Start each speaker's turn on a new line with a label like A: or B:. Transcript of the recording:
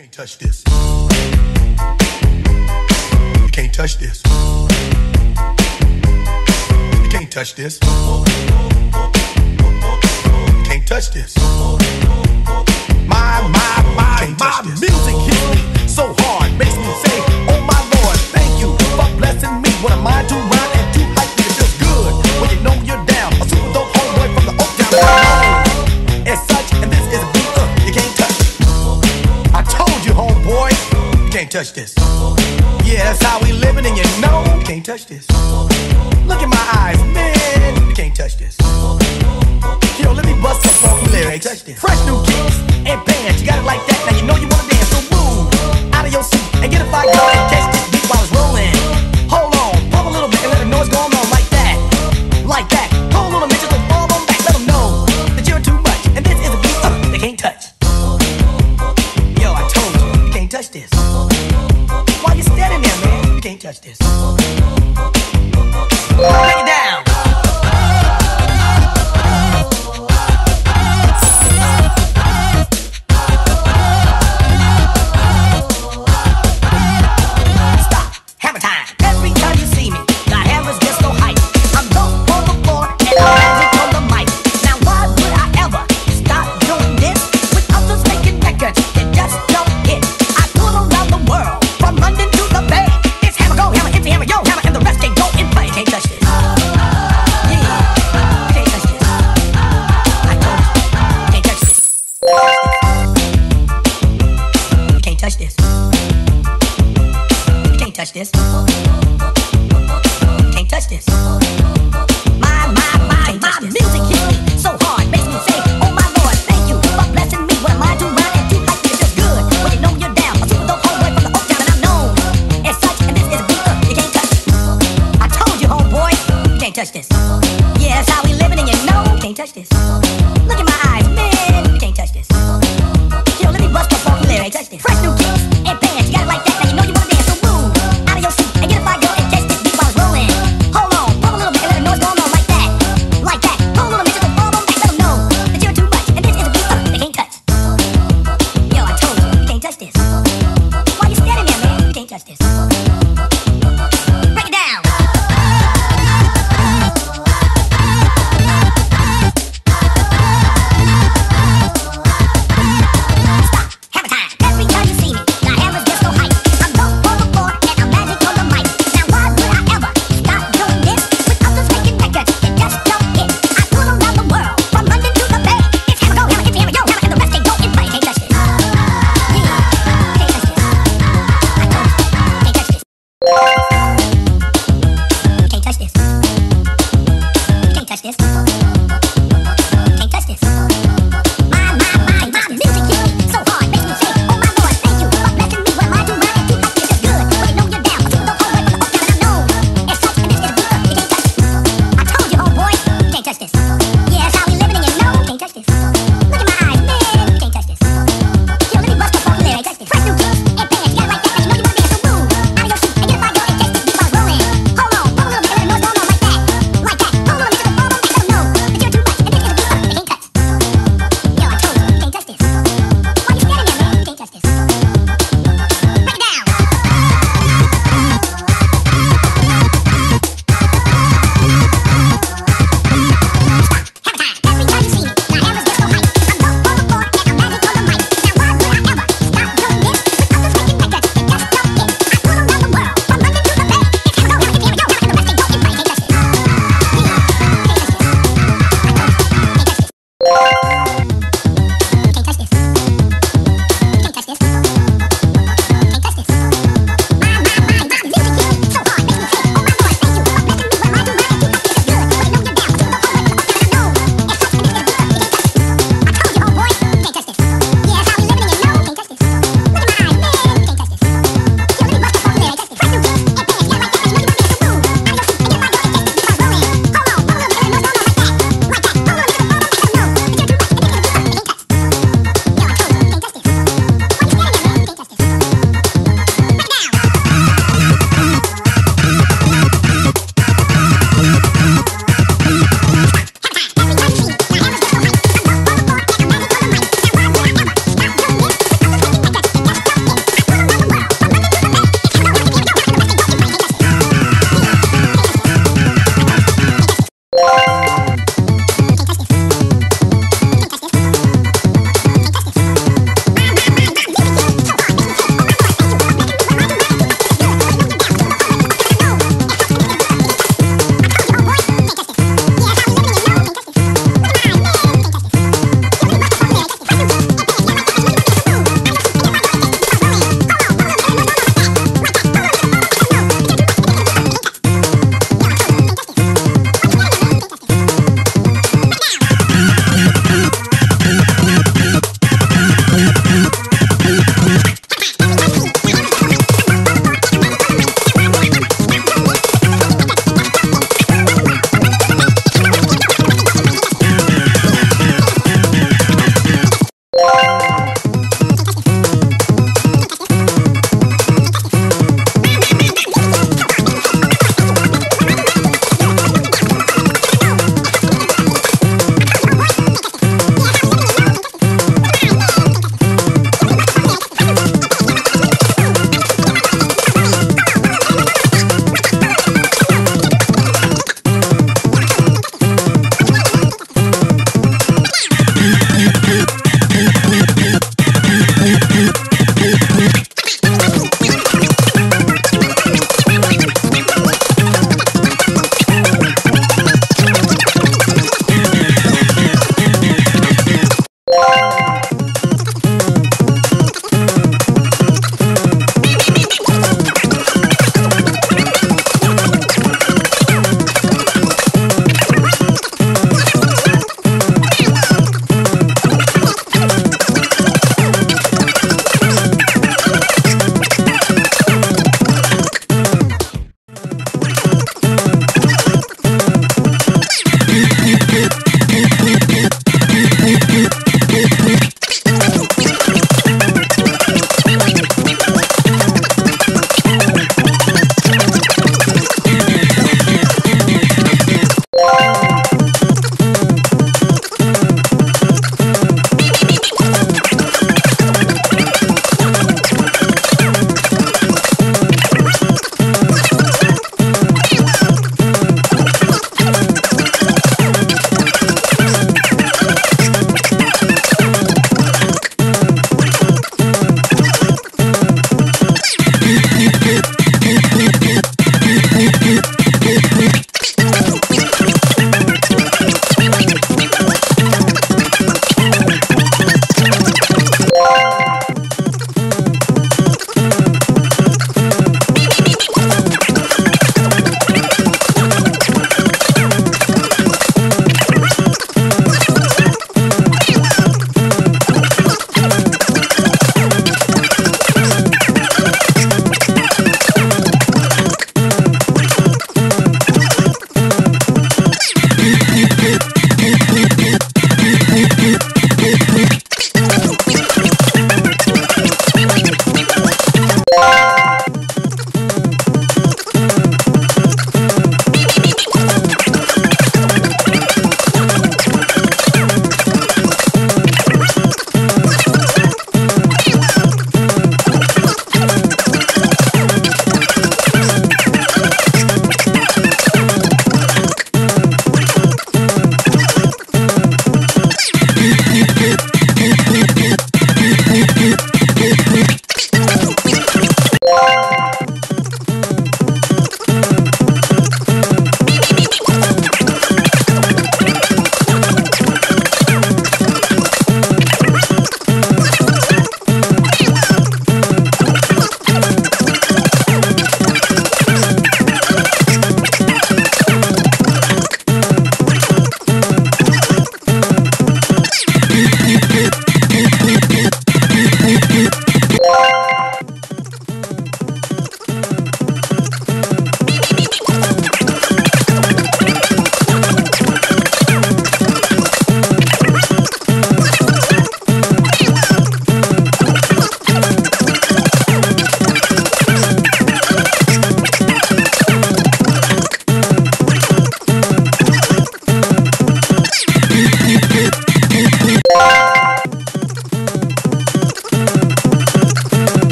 A: Can't touch this. You can't touch this. You can't touch this. You can't touch this.
B: My, my, my, my music hits me so hard, makes me say, Oh my Lord, thank you for blessing me. What a mind to rhyme and to hype me. It feels good when you know touch
A: this.
B: Look in my eyes, man.
A: You can't touch this.
B: Yo, let me bust some funky lyrics. Fresh new kicks and bands. You got it like that. Now you know you wanna dance. So move out of your seat and get a fire going catch this You can't